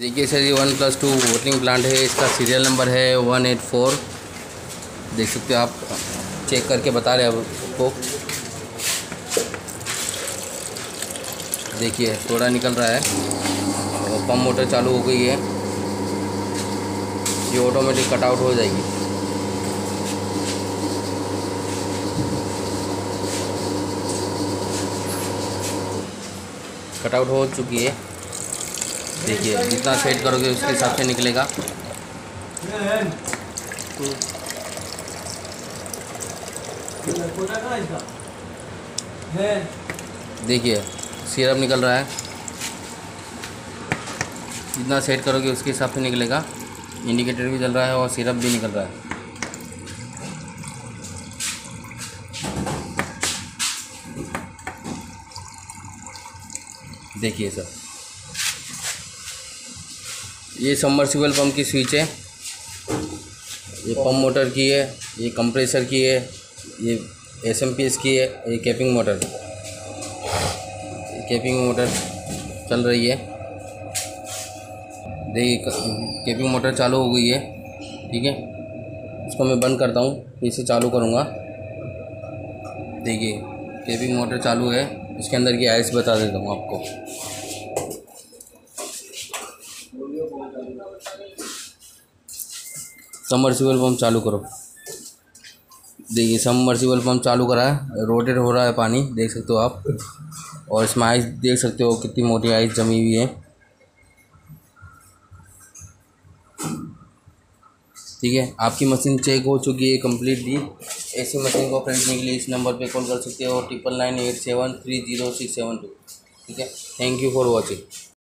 देखिए सर, ये one plus two voting plant है, इसका सीरियल नंबर है वन एट फोर। देख सकते हो आप, चेक करके बता रहे हैं आपको। देखिए, थोड़ा निकल रहा है। और पम्प मोटर चालू हो गई है। ये ऑटोमेटिक कटआउट हो जाएगी। कटआउट हो चुकी है। देखिए, जितना सेट करोगे उसके हिसाब से निकलेगा। देखिए, सिरप निकल रहा है। जितना सेट करोगे उसके हिसाब से निकलेगा। इंडिकेटर भी जल रहा है और सिरप भी निकल रहा है। देखिए सर। ये सबमर्सिबल पंप की स्विच है। ये पंप मोटर की है, ये कंप्रेसर की है, ये एस एम पी एस की है, ये कैपिंग मोटर कैपिंग मोटर चल रही है। देखिए कैपिंग मोटर चालू हो गई है, ठीक है? इसको मैं बंद करता हूँ फिर से चालू करूँगा। देखिए कैपिंग मोटर चालू है, इसके अंदर की आइस बता देता हूँ आपको। सबमर्सिबल पम्प चालू करो। देखिए सबमर्सिबल पम्प चालू करा है रोटेट हो रहा है पानी, देख सकते हो आप। और इसमें आइस देख सकते हो कितनी मोटी आइस जमी हुई है। ठीक है, आपकी मशीन चेक हो चुकी है कम्प्लीटली ऐसी मशीन को खरीदने के लिए इस नंबर पे कॉल कर सकते हो triple nine eight seven three zero six seven two ठीक है थैंक यू फॉर वॉचिंग